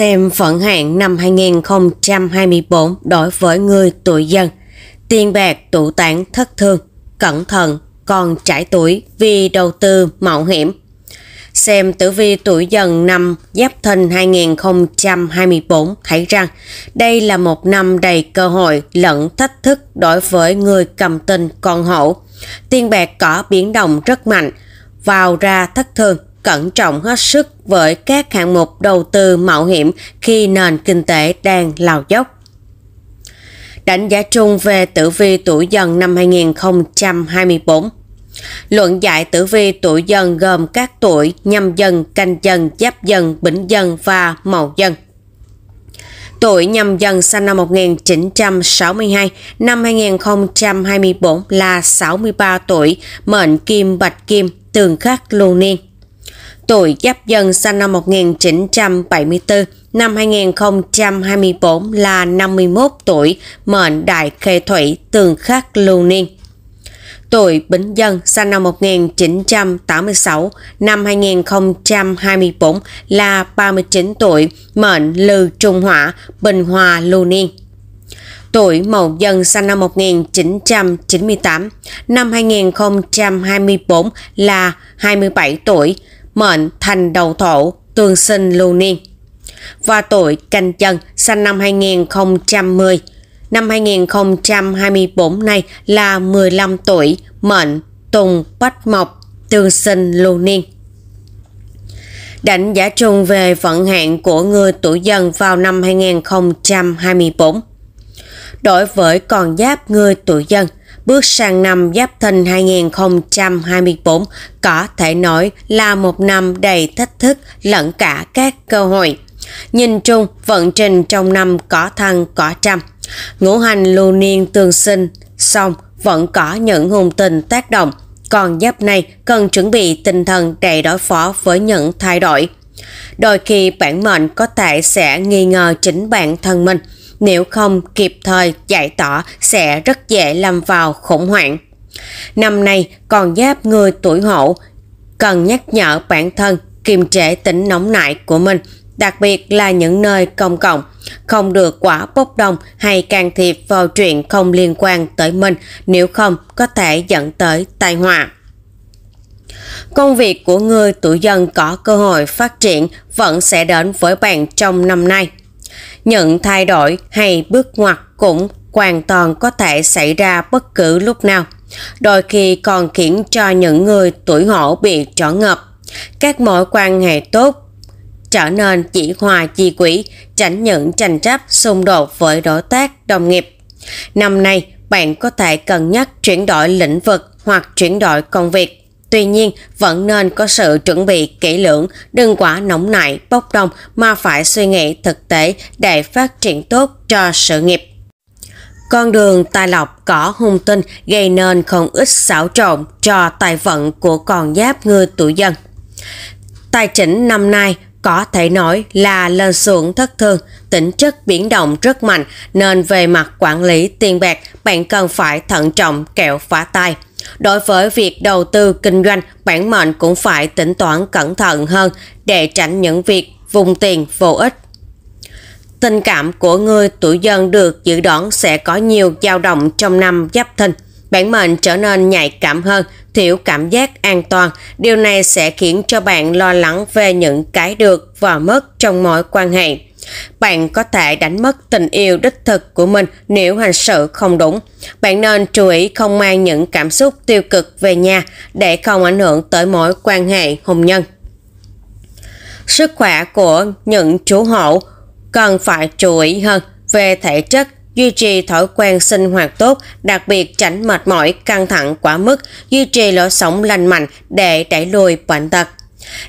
Xem phận hạn năm 2024 đối với người tuổi dân. Tiền bạc tụ tán thất thương, cẩn thận, còn trải tuổi vì đầu tư mạo hiểm. Xem tử vi tuổi dần năm Giáp Thìn 2024 thấy rằng đây là một năm đầy cơ hội lẫn thách thức đối với người cầm tinh con hổ. Tiền bạc có biến động rất mạnh, vào ra thất thường cẩn trọng hết sức với các hạng mục đầu tư mạo hiểm khi nền kinh tế đang lao dốc. Đánh giá chung về tử vi tuổi dần năm 2024 Luận giải tử vi tuổi dần gồm các tuổi nhâm dần, canh dần, giáp dần, bính dần và mậu dần. Tuổi nhâm dần sinh năm 1962, năm 2024 là 63 tuổi, mệnh kim bạch kim, tường khắc lưu niên. Tuổi giáp dần sinh năm 1974, năm 2024 là 51 tuổi, mệnh đại khê thủy, tường khắc lưu niên. Tuổi Bính Dân sinh năm 1986, năm 2024 là 39 tuổi, mệnh Lư Trung Hỏa, Bình Hòa Lưu Niên. Tuổi Mậu Dân sinh năm 1998, năm 2024 là 27 tuổi, mệnh Thành Đầu Thổ, Tương Sinh Lưu Niên. Và tuổi Canh chân, sinh năm 2010, năm 2024 này là 15 tuổi, mệnh Tùng Bách Mộc, Tương Sinh Lưu Niên. Đánh giá chung về vận hạn của người tuổi dần vào năm 2024. Đối với con giáp người tuổi dần, bước sang năm Giáp Thìn 2024 có thể nói là một năm đầy thách thức lẫn cả các cơ hội. Nhìn chung, vận trình trong năm có thăng có trăm. Ngũ hành lưu niên tương sinh, song vẫn có những hung tình tác động. Còn giáp này cần chuẩn bị tinh thần để đối phó với những thay đổi. Đôi khi bản mệnh có thể sẽ nghi ngờ chính bản thân mình, nếu không kịp thời giải tỏa sẽ rất dễ lâm vào khủng hoảng. Năm nay còn giáp người tuổi hổ, cần nhắc nhở bản thân kiềm chế tính nóng nảy của mình đặc biệt là những nơi công cộng, không được quá bốc đồng hay can thiệp vào chuyện không liên quan tới mình, nếu không có thể dẫn tới tai họa. Công việc của người tuổi dân có cơ hội phát triển vẫn sẽ đến với bạn trong năm nay. Những thay đổi hay bước ngoặt cũng hoàn toàn có thể xảy ra bất cứ lúc nào, đôi khi còn khiến cho những người tuổi hổ bị trở ngập. Các mối quan hệ tốt trở nên chỉ hòa chi quỷ, tránh những tranh chấp xung đột với đối tác, đồng nghiệp. Năm nay, bạn có thể cân nhắc chuyển đổi lĩnh vực hoặc chuyển đổi công việc. Tuy nhiên, vẫn nên có sự chuẩn bị kỹ lưỡng, đừng quá nóng nảy, bốc đồng mà phải suy nghĩ thực tế để phát triển tốt cho sự nghiệp. Con đường tài lộc có hung tinh gây nên không ít xảo trộn cho tài vận của con giáp người tuổi dân. Tài chính năm nay có thể nói là lên xuống thất thường, tính chất biến động rất mạnh nên về mặt quản lý tiền bạc bạn cần phải thận trọng kẹo phá tay. Đối với việc đầu tư kinh doanh, bản mệnh cũng phải tính toán cẩn thận hơn để tránh những việc vùng tiền vô ích. Tình cảm của người tuổi dân được dự đoán sẽ có nhiều dao động trong năm giáp thìn bản mệnh trở nên nhạy cảm hơn, thiếu cảm giác an toàn. Điều này sẽ khiến cho bạn lo lắng về những cái được và mất trong mối quan hệ. Bạn có thể đánh mất tình yêu đích thực của mình nếu hành xử không đúng. Bạn nên chú ý không mang những cảm xúc tiêu cực về nhà để không ảnh hưởng tới mối quan hệ hôn nhân. Sức khỏe của những chú hậu cần phải chú ý hơn về thể chất duy trì thói quen sinh hoạt tốt, đặc biệt tránh mệt mỏi, căng thẳng quá mức, duy trì lối sống lành mạnh để đẩy lùi bệnh tật.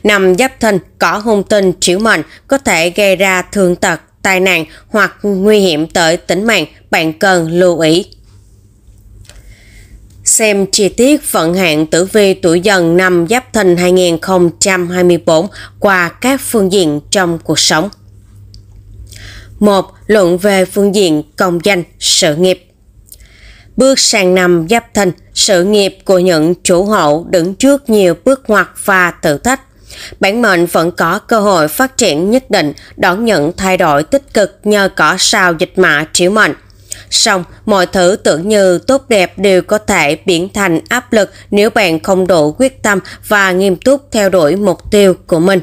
Năm giáp thìn có hung tinh chiếu mệnh có thể gây ra thương tật, tai nạn hoặc nguy hiểm tới tính mạng, bạn cần lưu ý. Xem chi tiết vận hạn tử vi tuổi dần năm Giáp Thìn 2024 qua các phương diện trong cuộc sống. 1. Luận về phương diện công danh, sự nghiệp. Bước sang năm giáp thìn, sự nghiệp của những chủ hộ đứng trước nhiều bước ngoặt và thử thách. Bản mệnh vẫn có cơ hội phát triển nhất định, đón nhận thay đổi tích cực nhờ có sao dịch mã chiếu mệnh. Song, mọi thứ tưởng như tốt đẹp đều có thể biến thành áp lực nếu bạn không đủ quyết tâm và nghiêm túc theo đuổi mục tiêu của mình.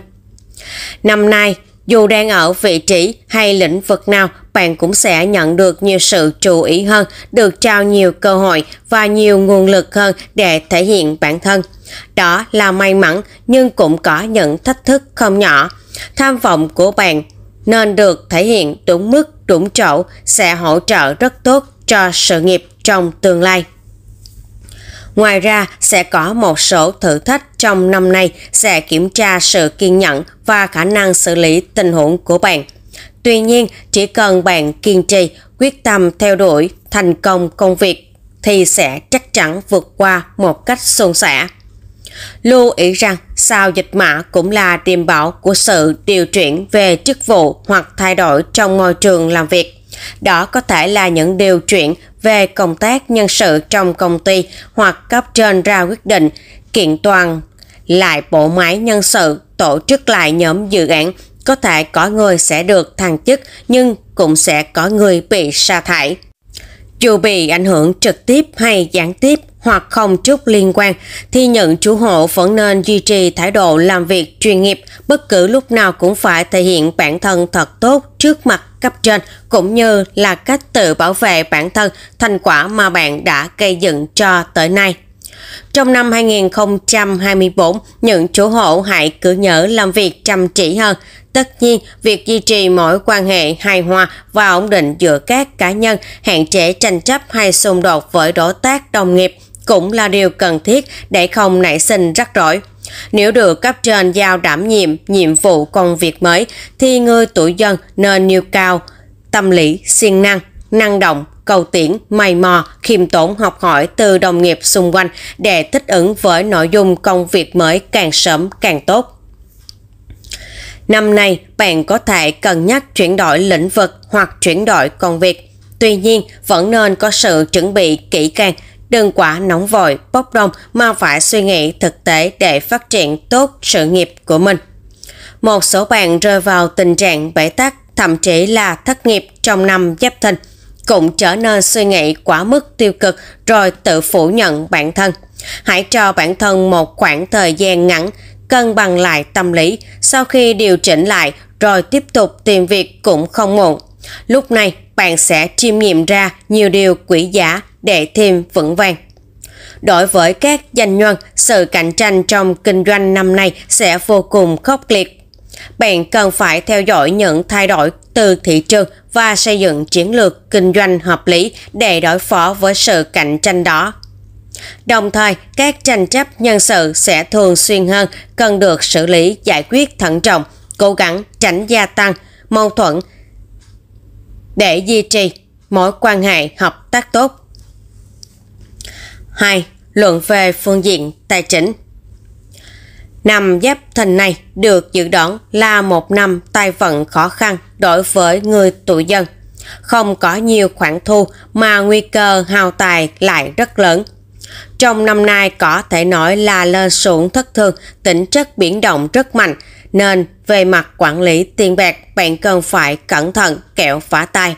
Năm nay, dù đang ở vị trí hay lĩnh vực nào, bạn cũng sẽ nhận được nhiều sự chú ý hơn, được trao nhiều cơ hội và nhiều nguồn lực hơn để thể hiện bản thân. Đó là may mắn nhưng cũng có những thách thức không nhỏ. Tham vọng của bạn nên được thể hiện đúng mức, đúng chỗ sẽ hỗ trợ rất tốt cho sự nghiệp trong tương lai. Ngoài ra, sẽ có một số thử thách trong năm nay sẽ kiểm tra sự kiên nhẫn và khả năng xử lý tình huống của bạn. Tuy nhiên, chỉ cần bạn kiên trì, quyết tâm theo đuổi thành công công việc thì sẽ chắc chắn vượt qua một cách suôn sẻ. Lưu ý rằng sao dịch mã cũng là điềm bảo của sự điều chuyển về chức vụ hoặc thay đổi trong môi trường làm việc. Đó có thể là những điều chuyển về công tác nhân sự trong công ty hoặc cấp trên ra quyết định kiện toàn lại bộ máy nhân sự, tổ chức lại nhóm dự án. Có thể có người sẽ được thăng chức nhưng cũng sẽ có người bị sa thải. Dù bị ảnh hưởng trực tiếp hay gián tiếp hoặc không chút liên quan, thì những chủ hộ vẫn nên duy trì thái độ làm việc chuyên nghiệp, bất cứ lúc nào cũng phải thể hiện bản thân thật tốt trước mặt cấp trên, cũng như là cách tự bảo vệ bản thân thành quả mà bạn đã gây dựng cho tới nay. Trong năm 2024, những chủ hộ hãy cứ nhớ làm việc chăm chỉ hơn, Tất nhiên, việc duy trì mối quan hệ hài hòa và ổn định giữa các cá nhân, hạn chế tranh chấp hay xung đột với đối tác đồng nghiệp cũng là điều cần thiết để không nảy sinh rắc rối. Nếu được cấp trên giao đảm nhiệm nhiệm vụ công việc mới, thì người tuổi dân nên nêu cao tâm lý siêng năng, năng động, cầu tiến, mày mò, khiêm tốn học hỏi từ đồng nghiệp xung quanh để thích ứng với nội dung công việc mới càng sớm càng tốt. Năm nay, bạn có thể cân nhắc chuyển đổi lĩnh vực hoặc chuyển đổi công việc. Tuy nhiên, vẫn nên có sự chuẩn bị kỹ càng, đừng quá nóng vội, bốc đồng mà phải suy nghĩ thực tế để phát triển tốt sự nghiệp của mình. Một số bạn rơi vào tình trạng bế tắc, thậm chí là thất nghiệp trong năm giáp thìn, cũng trở nên suy nghĩ quá mức tiêu cực rồi tự phủ nhận bản thân. Hãy cho bản thân một khoảng thời gian ngắn cân bằng lại tâm lý, sau khi điều chỉnh lại rồi tiếp tục tìm việc cũng không muộn. Lúc này bạn sẽ chiêm nghiệm ra nhiều điều quý giá để thêm vững vàng. Đối với các doanh nhân, sự cạnh tranh trong kinh doanh năm nay sẽ vô cùng khốc liệt. Bạn cần phải theo dõi những thay đổi từ thị trường và xây dựng chiến lược kinh doanh hợp lý để đối phó với sự cạnh tranh đó. Đồng thời, các tranh chấp nhân sự sẽ thường xuyên hơn, cần được xử lý giải quyết thận trọng, cố gắng tránh gia tăng mâu thuẫn để duy trì mối quan hệ hợp tác tốt. 2. Luận về phương diện tài chính Năm giáp thìn này được dự đoán là một năm tài vận khó khăn đối với người tuổi dân. Không có nhiều khoản thu mà nguy cơ hao tài lại rất lớn. Trong năm nay có thể nói là lên xuống thất thường, tính chất biến động rất mạnh, nên về mặt quản lý tiền bạc bạn cần phải cẩn thận kẹo phá tay.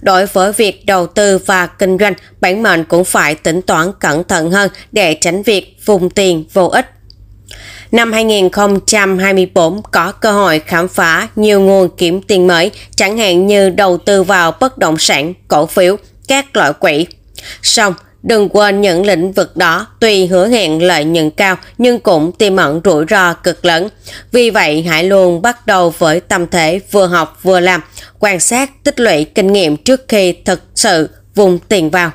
Đối với việc đầu tư và kinh doanh, bản mệnh cũng phải tính toán cẩn thận hơn để tránh việc vùng tiền vô ích. Năm 2024 có cơ hội khám phá nhiều nguồn kiếm tiền mới, chẳng hạn như đầu tư vào bất động sản, cổ phiếu, các loại quỹ. Xong, Đừng quên những lĩnh vực đó tuy hứa hẹn lợi nhuận cao nhưng cũng tiềm ẩn rủi ro cực lớn. Vì vậy hãy luôn bắt đầu với tâm thế vừa học vừa làm, quan sát tích lũy kinh nghiệm trước khi thực sự vùng tiền vào.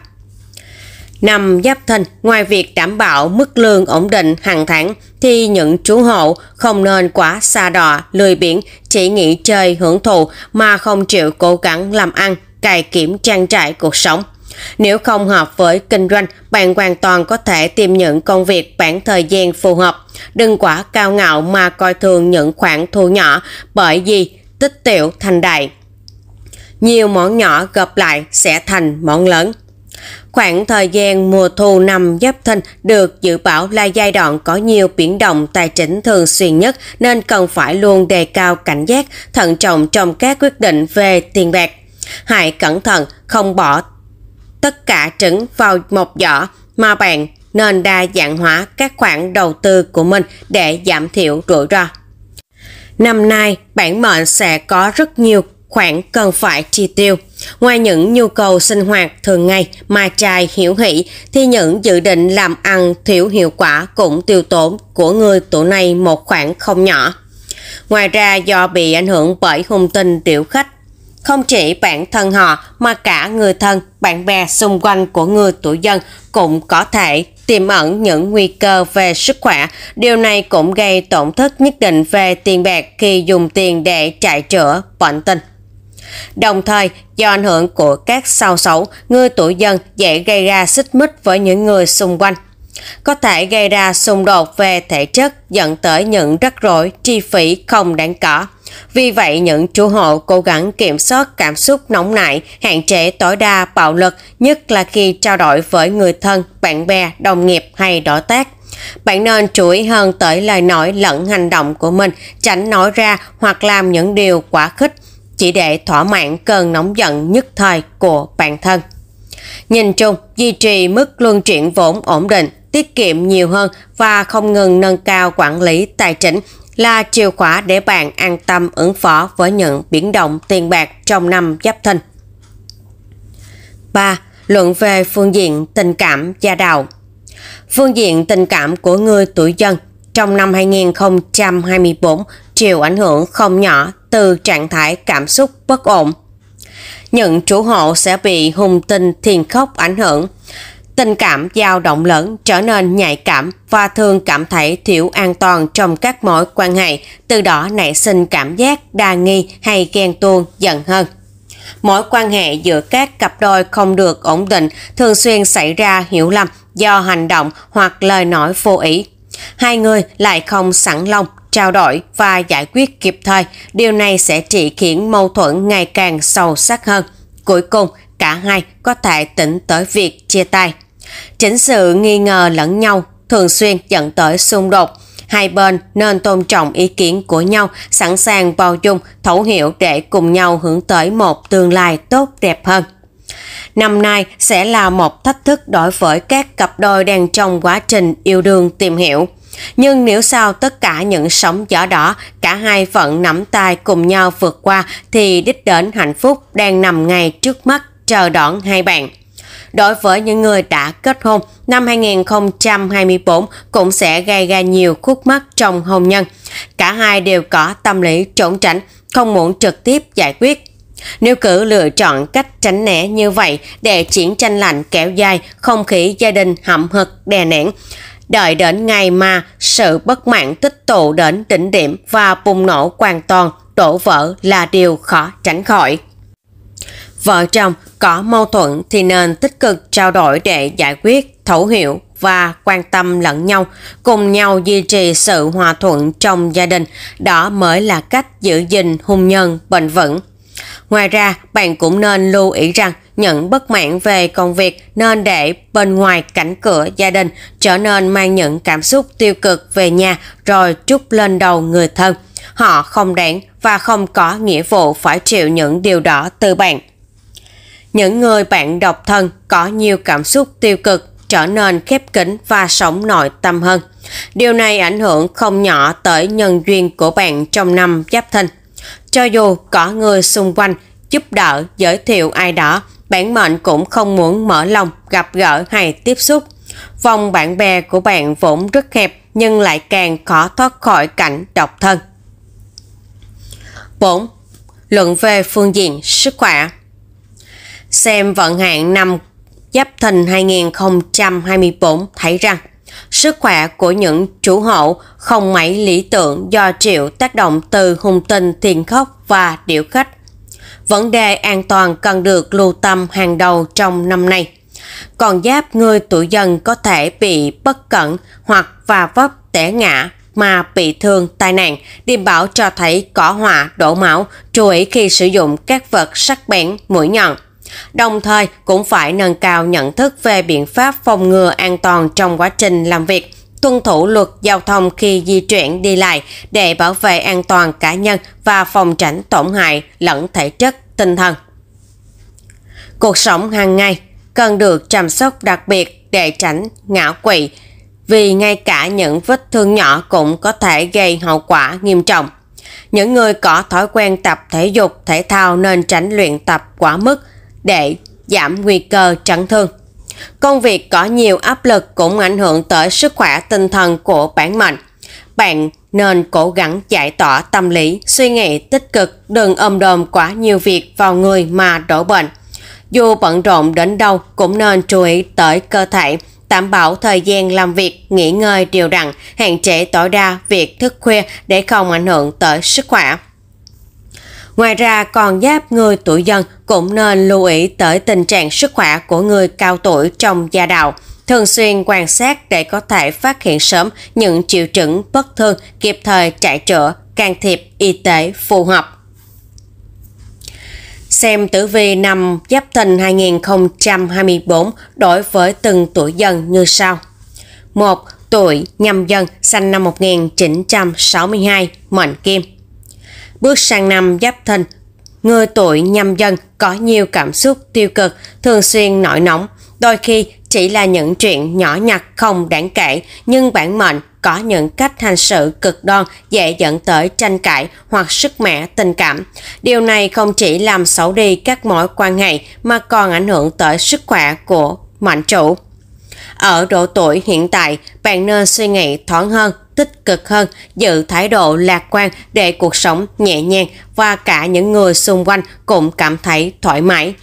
Năm giáp thìn, ngoài việc đảm bảo mức lương ổn định hàng tháng, thì những chú hộ không nên quá xa đò, lười biển, chỉ nghỉ chơi hưởng thụ mà không chịu cố gắng làm ăn, cài kiểm trang trải cuộc sống. Nếu không hợp với kinh doanh, bạn hoàn toàn có thể tìm những công việc bản thời gian phù hợp. Đừng quá cao ngạo mà coi thường những khoản thu nhỏ bởi vì tích tiểu thành đại. Nhiều món nhỏ gộp lại sẽ thành món lớn. Khoảng thời gian mùa thu năm Giáp Thìn được dự báo là giai đoạn có nhiều biến động tài chính thường xuyên nhất nên cần phải luôn đề cao cảnh giác, thận trọng trong các quyết định về tiền bạc. Hãy cẩn thận không bỏ tất cả trứng vào một giỏ mà bạn nên đa dạng hóa các khoản đầu tư của mình để giảm thiểu rủi ro. Năm nay, bản mệnh sẽ có rất nhiều khoản cần phải chi tiêu. Ngoài những nhu cầu sinh hoạt thường ngày mà trai hiểu hỷ thì những dự định làm ăn thiếu hiệu quả cũng tiêu tốn của người tuổi này một khoản không nhỏ. Ngoài ra do bị ảnh hưởng bởi hung tinh tiểu khách, không chỉ bản thân họ mà cả người thân, bạn bè xung quanh của người tuổi dân cũng có thể tiềm ẩn những nguy cơ về sức khỏe. Điều này cũng gây tổn thất nhất định về tiền bạc khi dùng tiền để chạy chữa bệnh tình. Đồng thời, do ảnh hưởng của các sao xấu, người tuổi dân dễ gây ra xích mích với những người xung quanh. Có thể gây ra xung đột về thể chất dẫn tới những rắc rối, chi phí không đáng có. Vì vậy, những chủ hộ cố gắng kiểm soát cảm xúc nóng nảy, hạn chế tối đa bạo lực, nhất là khi trao đổi với người thân, bạn bè, đồng nghiệp hay đối tác. Bạn nên chú ý hơn tới lời nói lẫn hành động của mình, tránh nói ra hoặc làm những điều quá khích, chỉ để thỏa mãn cơn nóng giận nhất thời của bản thân. Nhìn chung, duy trì mức luân chuyển vốn ổn định, tiết kiệm nhiều hơn và không ngừng nâng cao quản lý tài chính là chìa khóa để bạn an tâm ứng phó với những biến động tiền bạc trong năm Giáp Thìn. 3. Luận về phương diện tình cảm gia đạo Phương diện tình cảm của người tuổi dân trong năm 2024 chịu ảnh hưởng không nhỏ từ trạng thái cảm xúc bất ổn. Những chủ hộ sẽ bị hung tinh, thiền khốc ảnh hưởng. Tình cảm dao động lớn trở nên nhạy cảm và thường cảm thấy thiếu an toàn trong các mối quan hệ, từ đó nảy sinh cảm giác đa nghi hay ghen tuông giận hơn. Mối quan hệ giữa các cặp đôi không được ổn định, thường xuyên xảy ra hiểu lầm do hành động hoặc lời nói vô ý. Hai người lại không sẵn lòng trao đổi và giải quyết kịp thời, điều này sẽ chỉ khiến mâu thuẫn ngày càng sâu sắc hơn. Cuối cùng, cả hai có thể tỉnh tới việc chia tay. Chính sự nghi ngờ lẫn nhau thường xuyên dẫn tới xung đột. Hai bên nên tôn trọng ý kiến của nhau, sẵn sàng bao dung, thấu hiểu để cùng nhau hướng tới một tương lai tốt đẹp hơn. Năm nay sẽ là một thách thức đối với các cặp đôi đang trong quá trình yêu đương tìm hiểu. Nhưng nếu sau tất cả những sóng gió đỏ, cả hai vẫn nắm tay cùng nhau vượt qua thì đích đến hạnh phúc đang nằm ngay trước mắt chờ đón hai bạn. Đối với những người đã kết hôn, năm 2024 cũng sẽ gây ra nhiều khúc mắc trong hôn nhân. Cả hai đều có tâm lý trốn tránh, không muốn trực tiếp giải quyết. Nếu cứ lựa chọn cách tránh né như vậy để chiến tranh lạnh kéo dài, không khí gia đình hậm hực đè nén, đợi đến ngày mà sự bất mãn tích tụ đến đỉnh điểm và bùng nổ hoàn toàn đổ vỡ là điều khó tránh khỏi. Vợ chồng có mâu thuẫn thì nên tích cực trao đổi để giải quyết, thấu hiểu và quan tâm lẫn nhau, cùng nhau duy trì sự hòa thuận trong gia đình. Đó mới là cách giữ gìn hôn nhân bền vững. Ngoài ra, bạn cũng nên lưu ý rằng những bất mãn về công việc nên để bên ngoài cánh cửa gia đình trở nên mang những cảm xúc tiêu cực về nhà rồi trút lên đầu người thân. Họ không đáng và không có nghĩa vụ phải chịu những điều đó từ bạn. Những người bạn độc thân có nhiều cảm xúc tiêu cực trở nên khép kín và sống nội tâm hơn. Điều này ảnh hưởng không nhỏ tới nhân duyên của bạn trong năm Giáp Thìn. Cho dù có người xung quanh giúp đỡ, giới thiệu ai đó, bản mệnh cũng không muốn mở lòng, gặp gỡ hay tiếp xúc. Vòng bạn bè của bạn vốn rất hẹp nhưng lại càng khó thoát khỏi cảnh độc thân. 4. Luận về phương diện sức khỏe Xem vận hạn năm Giáp Thìn 2024 thấy rằng sức khỏe của những chủ hộ không mấy lý tưởng do chịu tác động từ hung tinh tiền khốc và điệu khách. Vấn đề an toàn cần được lưu tâm hàng đầu trong năm nay. Còn giáp người tuổi dần có thể bị bất cẩn hoặc và vấp té ngã mà bị thương tai nạn, điềm bảo cho thấy cỏ hỏa đổ máu, chú ý khi sử dụng các vật sắc bén mũi nhọn. Đồng thời cũng phải nâng cao nhận thức về biện pháp phòng ngừa an toàn trong quá trình làm việc, tuân thủ luật giao thông khi di chuyển đi lại để bảo vệ an toàn cá nhân và phòng tránh tổn hại lẫn thể chất tinh thần. Cuộc sống hàng ngày cần được chăm sóc đặc biệt để tránh ngã quỵ, vì ngay cả những vết thương nhỏ cũng có thể gây hậu quả nghiêm trọng. Những người có thói quen tập thể dục, thể thao nên tránh luyện tập quá mức để giảm nguy cơ chấn thương. Công việc có nhiều áp lực cũng ảnh hưởng tới sức khỏe tinh thần của bản mệnh. Bạn nên cố gắng giải tỏa tâm lý, suy nghĩ tích cực, đừng ôm đồm quá nhiều việc vào người mà đổ bệnh. Dù bận rộn đến đâu cũng nên chú ý tới cơ thể, đảm bảo thời gian làm việc, nghỉ ngơi đều đặn, hạn chế tối đa việc thức khuya để không ảnh hưởng tới sức khỏe. Ngoài ra, còn giáp người tuổi dân cũng nên lưu ý tới tình trạng sức khỏe của người cao tuổi trong gia đạo, thường xuyên quan sát để có thể phát hiện sớm những triệu chứng bất thường, kịp thời chạy chữa, can thiệp y tế phù hợp. Xem tử vi năm Giáp Thìn 2024 đối với từng tuổi dân như sau. 1. Tuổi nhâm dân sinh năm 1962, mệnh kim. Bước sang năm Giáp Thìn, người tuổi nhâm dân có nhiều cảm xúc tiêu cực, thường xuyên nổi nóng, đôi khi chỉ là những chuyện nhỏ nhặt không đáng kể, nhưng bản mệnh có những cách hành xử cực đoan dễ dẫn tới tranh cãi hoặc sức mẻ tình cảm. Điều này không chỉ làm xấu đi các mối quan hệ mà còn ảnh hưởng tới sức khỏe của mệnh chủ. Ở độ tuổi hiện tại, bạn nên suy nghĩ thoáng hơn, tích cực hơn, giữ thái độ lạc quan để cuộc sống nhẹ nhàng và cả những người xung quanh cũng cảm thấy thoải mái.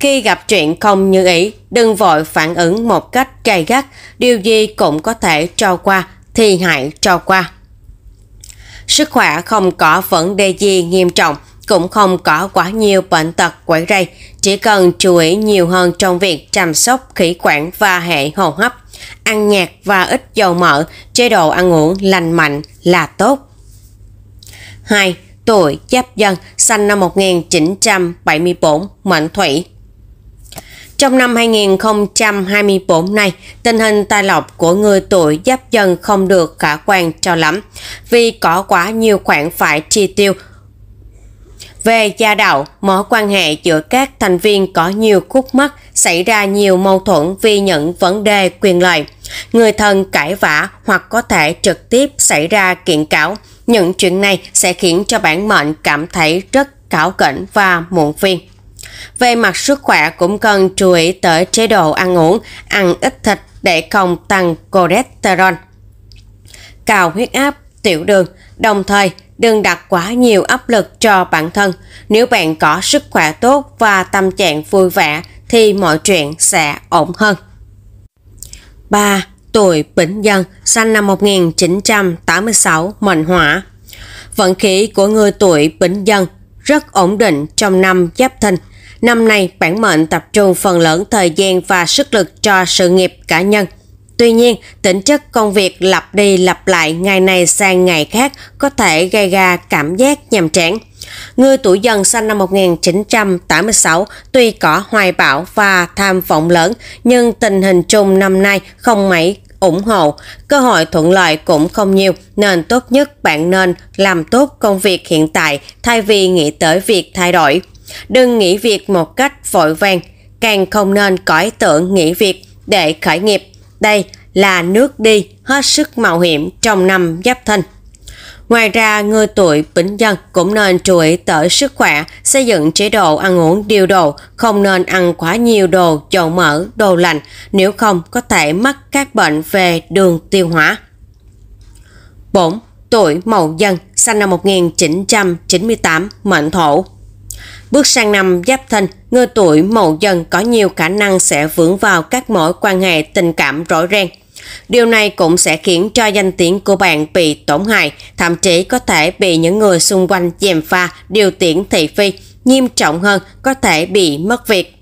Khi gặp chuyện không như ý, đừng vội phản ứng một cách gay gắt, điều gì cũng có thể cho qua, thì hãy cho qua. Sức khỏe không có vấn đề gì nghiêm trọng, cũng không có quá nhiều bệnh tật quấy rầy, chỉ cần chú ý nhiều hơn trong việc chăm sóc khí quản và hệ hô hấp, ăn nhạt và ít dầu mỡ, chế độ ăn uống lành mạnh là tốt. 2. Tuổi Giáp Dân, sinh năm 1974, mệnh Thủy. Trong năm 2024 này, tình hình tài lộc của người tuổi giáp dân không được khả quan cho lắm, vì có quá nhiều khoản phải chi tiêu. Về gia đạo, mối quan hệ giữa các thành viên có nhiều khúc mắc, xảy ra nhiều mâu thuẫn vì những vấn đề quyền lợi. Người thân cãi vã hoặc có thể trực tiếp xảy ra kiện cáo. Những chuyện này sẽ khiến cho bản mệnh cảm thấy rất cáo cảnh và muộn phiền. Về mặt sức khỏe cũng cần chú ý tới chế độ ăn uống, ăn ít thịt để không tăng cholesterol. Cao huyết áp, tiểu đường, đồng thời đừng đặt quá nhiều áp lực cho bản thân. Nếu bạn có sức khỏe tốt và tâm trạng vui vẻ thì mọi chuyện sẽ ổn hơn. 3. Tuổi Bính Dân, sinh năm 1986, mệnh hỏa. Vận khí của người tuổi Bính Dân rất ổn định trong năm Giáp Thìn. Năm nay, bản mệnh tập trung phần lớn thời gian và sức lực cho sự nghiệp cá nhân. Tuy nhiên, tính chất công việc lặp đi lặp lại ngày này sang ngày khác có thể gây ra cảm giác nhàm chán. Người tuổi dần sinh năm 1986 tuy có hoài bão và tham vọng lớn, nhưng tình hình chung năm nay không mấy ủng hộ, cơ hội thuận lợi cũng không nhiều nên tốt nhất bạn nên làm tốt công việc hiện tại thay vì nghĩ tới việc thay đổi. Đừng nghĩ việc một cách vội vàng, càng không nên cõi tưởng nghĩ việc để khởi nghiệp. Đây là nước đi hết sức mạo hiểm trong năm Giáp Thìn. Ngoài ra, người tuổi bính dân cũng nên chú ý tới sức khỏe, xây dựng chế độ ăn uống điều độ, không nên ăn quá nhiều đồ dầu mỡ, đồ lạnh, nếu không có thể mắc các bệnh về đường tiêu hóa. 4. Tuổi Mậu Dân, sinh năm 1998, mệnh thổ. Bước sang năm Giáp Thìn, người tuổi Mậu dần có nhiều khả năng sẽ vướng vào các mối quan hệ tình cảm rõ ràng. Điều này cũng sẽ khiến cho danh tiếng của bạn bị tổn hại, thậm chí có thể bị những người xung quanh dèm pha, điều tiễn thị phi, nghiêm trọng hơn có thể bị mất việc.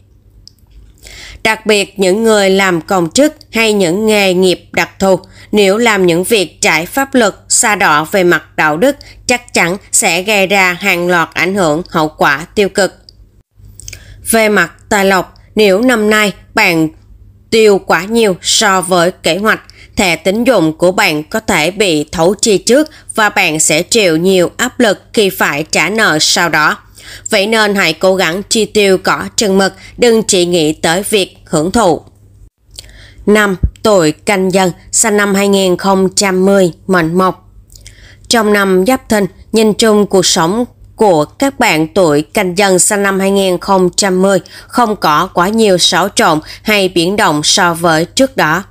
Đặc biệt những người làm công chức hay những nghề nghiệp đặc thù, nếu làm những việc trái pháp luật, xa đỏ về mặt đạo đức, chắc chắn sẽ gây ra hàng loạt ảnh hưởng hậu quả tiêu cực. Về mặt tài lộc, nếu năm nay bạn tiêu quá nhiều so với kế hoạch, thẻ tín dụng của bạn có thể bị thấu chi trước và bạn sẽ chịu nhiều áp lực khi phải trả nợ sau đó. Vậy nên hãy cố gắng chi tiêu có chừng mực, đừng chỉ nghĩ tới việc hưởng thụ. 5. Tuổi canh dân, sinh năm 2010, mệnh mộc. Trong năm Giáp Thìn, nhìn chung cuộc sống của các bạn tuổi canh dân sinh năm 2010 không có quá nhiều xáo trộn hay biến động so với trước đó.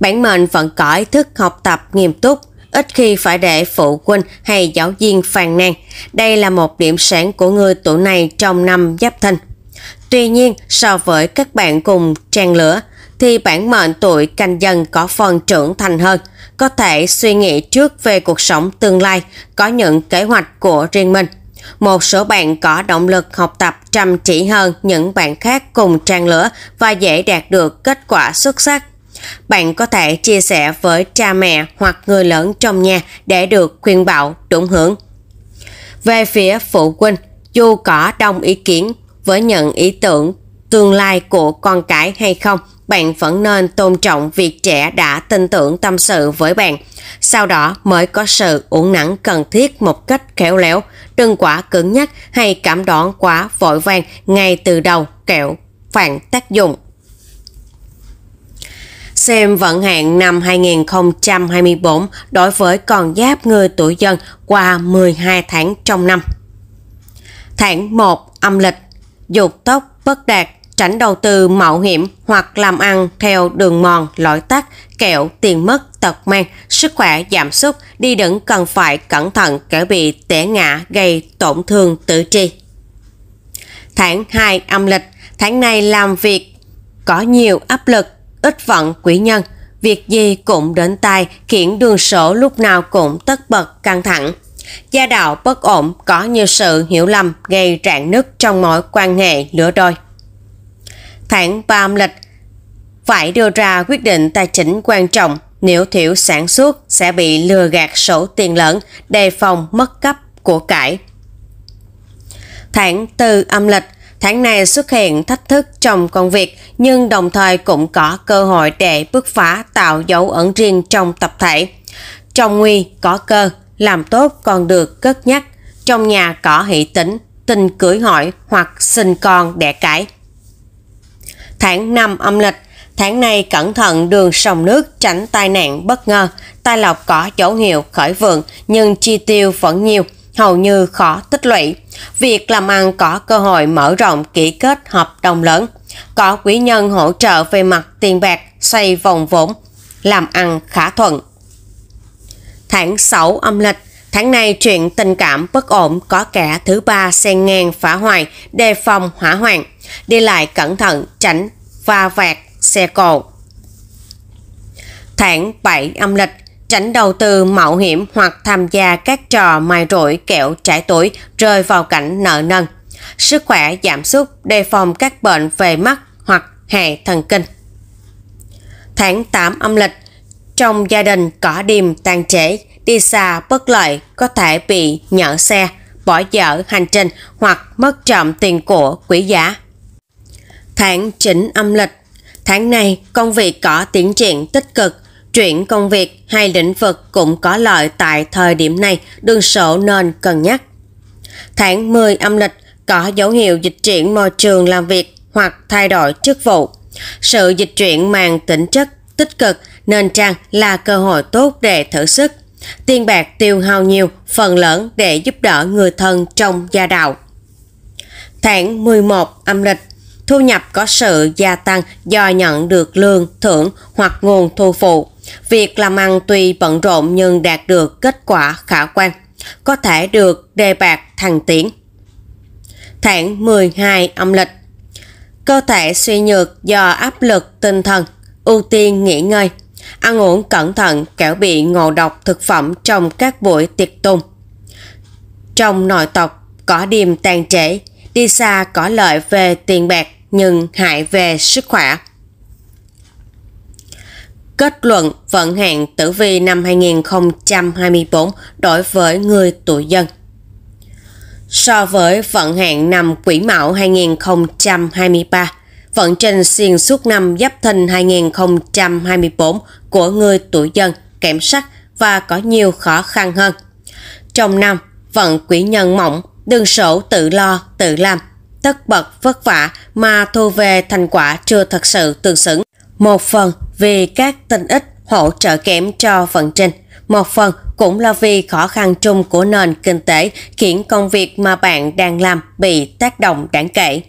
Bản mệnh vẫn có ý thức học tập nghiêm túc, ít khi phải để phụ huynh hay giáo viên phàn nàn. Đây là một điểm sáng của người tuổi này trong năm Giáp Thìn. Tuy nhiên, so với các bạn cùng trang lửa, thì bản mệnh tuổi canh dân có phần trưởng thành hơn, có thể suy nghĩ trước về cuộc sống tương lai, có những kế hoạch của riêng mình. Một số bạn có động lực học tập chăm chỉ hơn những bạn khác cùng trang lửa và dễ đạt được kết quả xuất sắc. Bạn có thể chia sẻ với cha mẹ hoặc người lớn trong nhà để được khuyên bảo đúng hướng. Về phía phụ huynh, dù có đông ý kiến với những ý tưởng tương lai của con cái hay không, bạn vẫn nên tôn trọng việc trẻ đã tin tưởng tâm sự với bạn. Sau đó mới có sự uổng nắng cần thiết một cách khéo léo, đừng quá cứng nhắc hay cảm đoán quá vội vàng ngay từ đầu kẹo phản tác dụng. Xem vận hạn năm 2024 đối với con giáp người tuổi dân qua 12 tháng trong năm. Tháng 1 âm lịch, dục tốc bất đạt tránh đầu tư mạo hiểm hoặc làm ăn theo đường mòn, lõi tắt, kẹo tiền mất, tật mang, sức khỏe giảm sút, đi đứng cần phải cẩn thận kẻo bị tẻ ngã gây tổn thương tử tri. Tháng 2 âm lịch, tháng này làm việc có nhiều áp lực, ít vận quỷ nhân, việc gì cũng đến tay khiến đường sổ lúc nào cũng tất bật căng thẳng. Gia đạo bất ổn có nhiều sự hiểu lầm gây rạn nứt trong mối quan hệ lửa đôi tháng 3 âm lịch phải đưa ra quyết định tài chính quan trọng nếu thiếu sản xuất sẽ bị lừa gạt sổ tiền lớn đề phòng mất cấp của cải. Tháng 4 âm lịch Tháng này xuất hiện thách thức trong công việc nhưng đồng thời cũng có cơ hội để bứt phá tạo dấu ấn riêng trong tập thể. Trong nguy có cơ, làm tốt còn được cất nhắc. Trong nhà có hỷ tính, tình cưới hỏi hoặc sinh con đẻ cái tháng 5 âm lịch. Tháng này cẩn thận đường sông nước tránh tai nạn bất ngờ. Tai lộc có dấu hiệu khởi vượng nhưng chi tiêu vẫn nhiều, hầu như khó tích lũy. Việc làm ăn có cơ hội mở rộng ký kết hợp đồng lớn. Có quý nhân hỗ trợ về mặt tiền bạc, xoay vòng vốn, làm ăn khá thuận. Tháng 6 âm lịch Tháng này chuyện tình cảm bất ổn có kẻ thứ ba xen ngang phá hoại, đề phòng hỏa hoạn. Đi lại cẩn thận, tránh va vẹt xe cộ. Tháng 7 âm lịch, tránh đầu tư mạo hiểm hoặc tham gia các trò mài rỗi kẹo trải tuổi rơi vào cảnh nợ nần. Sức khỏe giảm sút, đề phòng các bệnh về mắt hoặc hệ thần kinh. Tháng 8 âm lịch, trong gia đình có điềm tan trễ, đi xa bất lợi có thể bị nhỡ xe, bỏ dở hành trình hoặc mất trộm tiền của quý giá. Tháng chỉnh âm lịch Tháng này công việc có tiến triển tích cực, chuyển công việc hay lĩnh vực cũng có lợi tại thời điểm này, đường sổ nên cân nhắc. Tháng 10 âm lịch có dấu hiệu dịch chuyển môi trường làm việc hoặc thay đổi chức vụ. Sự dịch chuyển mang tính chất tích cực nên chăng là cơ hội tốt để thử sức. Tiền bạc tiêu hao nhiều, phần lớn để giúp đỡ người thân trong gia đạo. Tháng 11 âm lịch thu nhập có sự gia tăng do nhận được lương, thưởng hoặc nguồn thu phụ. Việc làm ăn tuy bận rộn nhưng đạt được kết quả khả quan, có thể được đề bạc thăng tiến. Tháng 12 âm lịch Cơ thể suy nhược do áp lực tinh thần, ưu tiên nghỉ ngơi, ăn uống cẩn thận kẻo bị ngộ độc thực phẩm trong các buổi tiệc tùng. Trong nội tộc có điềm tàn trễ, đi xa có lợi về tiền bạc nhưng hại về sức khỏe. Kết luận vận hạn tử vi năm 2024 đối với người tuổi dân. So với vận hạn năm Quỷ Mão 2023, vận trình xuyên suốt năm Giáp Thìn 2024 của người tuổi dân kém sắc và có nhiều khó khăn hơn. Trong năm, vận quỷ nhân mỏng, đường sổ tự lo, tự làm, tất bật vất vả mà thu về thành quả chưa thật sự tương xứng. Một phần vì các tinh ích hỗ trợ kém cho vận trình, một phần cũng là vì khó khăn chung của nền kinh tế khiến công việc mà bạn đang làm bị tác động đáng kể.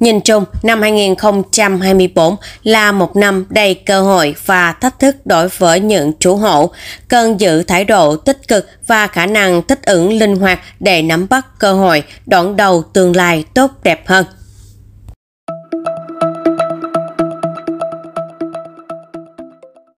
Nhìn chung, năm 2024 là một năm đầy cơ hội và thách thức đối với những chủ hộ, cần giữ thái độ tích cực và khả năng thích ứng linh hoạt để nắm bắt cơ hội đón đầu tương lai tốt đẹp hơn.